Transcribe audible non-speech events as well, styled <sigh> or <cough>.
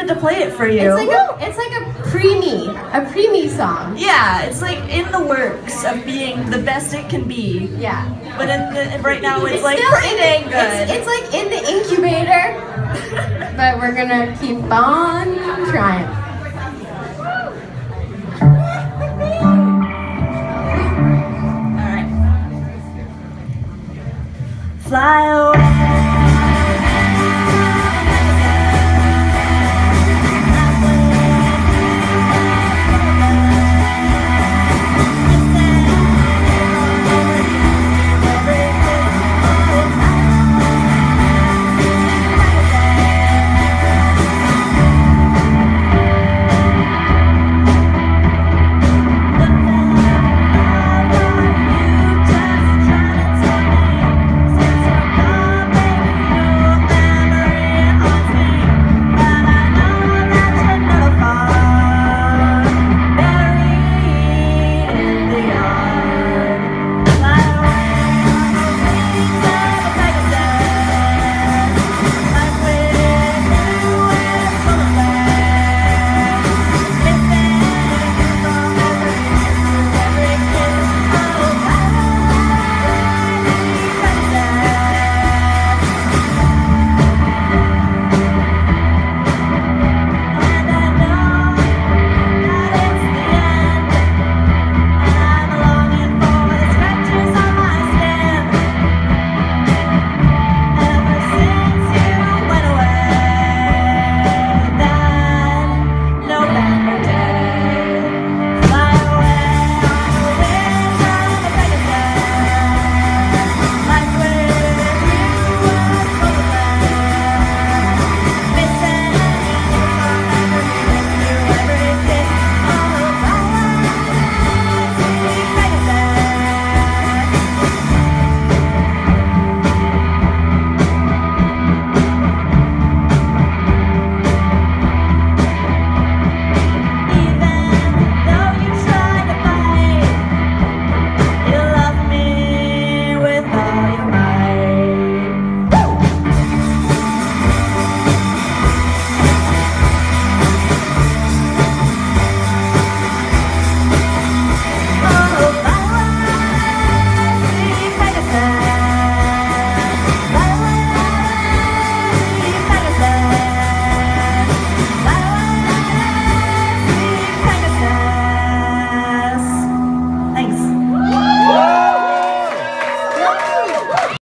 excited to play it for you. It's like a, it's like a preemie, a preemie song. yeah, it's like in the works of being the best it can be. Yeah. But in the, right now, it's, like still pretty dang good. It's, it's like in the incubator, <laughs> but we're gonna keep on trying.